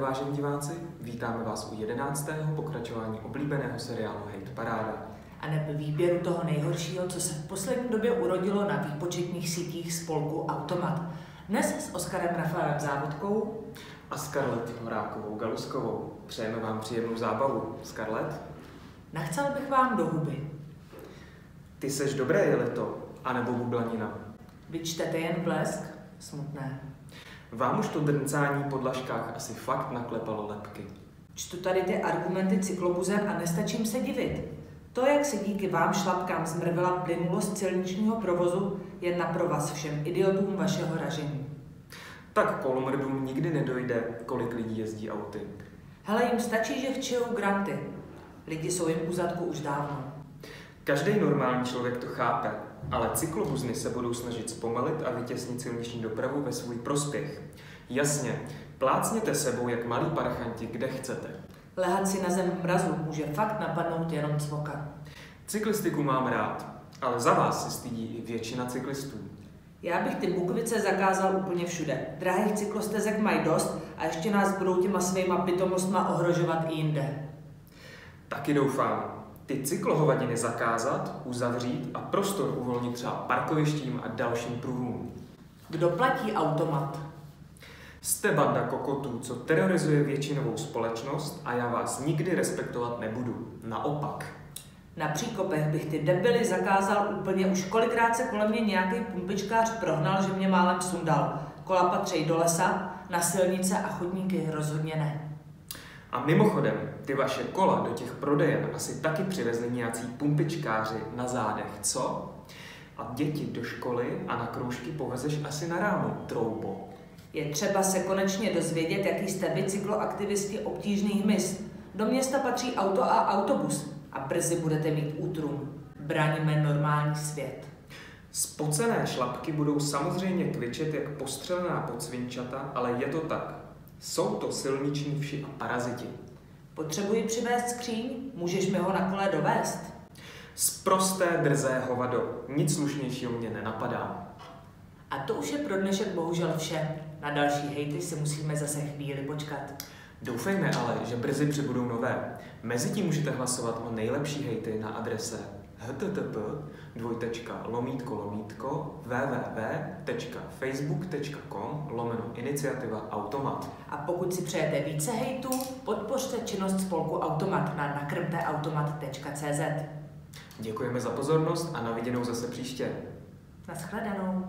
vážení diváci, vítáme vás u jedenáctého pokračování oblíbeného seriálu Hate Paráda. A nebe výběru toho nejhoršího, co se v poslední době urodilo na výpočetních sítích spolku Automat. Dnes s Oskarem Rafaelem Závodkou A Scarlett Horákovou Galuskovou. Přejeme vám příjemnou zábavu. Scarlett, nachcel bych vám do huby. ty seš dobré jeleto, anebo bublanina. Vy čtete jen blesk? Smutné. Vám už to drncání po dlažkách asi fakt naklepalo lepky. Čtu tady ty argumenty cyklobuzem a nestačím se divit. To, jak se díky vám šlapkám zmrvila plynulost silničního provozu, je na provaz všem idiotům vašeho ražení. Tak kolomrdům nikdy nedojde, kolik lidí jezdí auty. Hele, jim stačí, že včijou granty. Lidi jsou jim u zadku už dávno. Každý normální člověk to chápe, ale cyklobuzny se budou snažit zpomalit a vytěsnit silniční dopravu ve svůj prospěch. Jasně, plácněte sebou jak malí parchanti, kde chcete. Lehat si na zem v mrazu může fakt napadnout jenom cvoka. Cyklistiku mám rád, ale za vás se stydí i většina cyklistů. Já bych ty bukvice zakázal úplně všude. Drahých cyklostezek mají dost a ještě nás budou těma svýma pitomostma ohrožovat i jinde. Taky doufám, ty cyklohovadiny zakázat, uzavřít a prostor uvolnit třeba parkovištím a dalším pruhům. Kdo platí automat? Jste banda kokotů, co terorizuje většinovou společnost a já vás nikdy respektovat nebudu. Naopak. Na příkopech bych ty debily zakázal úplně už kolikrát se kolem mě nějaký pumpičkář prohnal, že mě málem sundal. Kola patří do lesa, na silnice a chodníky rozhodně ne. A mimochodem, ty vaše kola do těch prodejen asi taky přivezli nějací pumpičkáři na zádech, co? A děti do školy a na kroužky povezeš asi na ráno, troubo. Je třeba se konečně dozvědět, jaký jste vy cykloaktivisti obtížný hmyz. Do města patří auto a autobus a brzy budete mít útrum. Braníme normální svět. Spocené šlapky budou samozřejmě kvičet jak postřelená podsvinčata, ale je to tak. Jsou to silniční vši a paraziti. Potřebuji přivést skříň? Můžeš mi ho na kole dovést? Sprosté drzé hovado, nic slušnějšího mě nenapadá. A to už je pro dnešek bohužel vše. Na další hejty si musíme zase chvíli počkat. Doufejme ale, že brzy přibudou nové. Mezitím můžete hlasovat o nejlepší hejty na adrese http dvojtečka lomítko lomítko www.facebook.com lomeno iniciativa automat. A pokud si přejete více hejtů, podpořte činnost spolku Automat na nakrmteautomat.cz. Děkujeme za pozornost a na viděnou zase příště. Naschledanou.